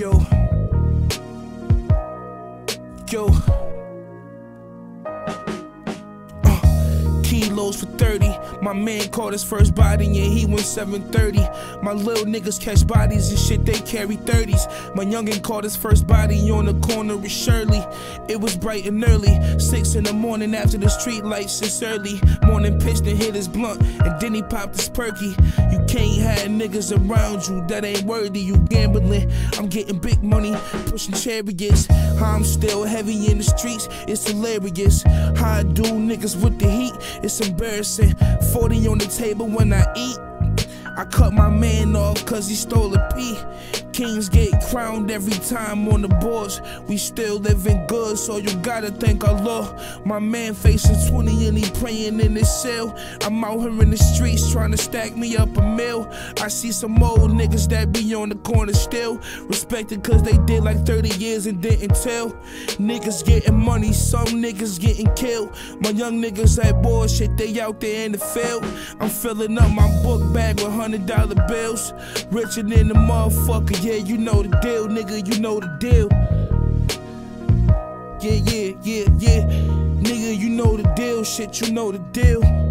Yo. Yo. Kilos for 30. My man caught his first body and he went 730. My little niggas catch bodies and shit, they carry 30s. My youngin' caught his first body on the corner of Shirley. It was bright and early, 6 in the morning after the street lights. It's early. Morning pitched and hit his blunt, and then he popped his perky. You can't have niggas around you that ain't worthy. You gambling. I'm getting big money, pushing chariots. I'm still heavy in the streets, it's hilarious. How I do niggas with the heat, it's embarrassing. 40 on the table when I eat. I cut my man off cause he stole a pee. Kings get crowned every time on the boards. We still living good, so you gotta thank Allah. My man facing 20 and he praying in his cell. I'm out here in the streets trying to stack me up a mill. I see some old niggas that be on the corner still. Respected cause they did like 30 years and didn't tell. Niggas getting money, some niggas getting killed. My young niggas that bullshit, they out there in the field. I'm filling up my book bag with hundred dollar bills. Richer than the motherfucker, yeah, you know the deal, nigga, you know the deal. Yeah, yeah, yeah, yeah. Nigga, you know the deal, shit, you know the deal.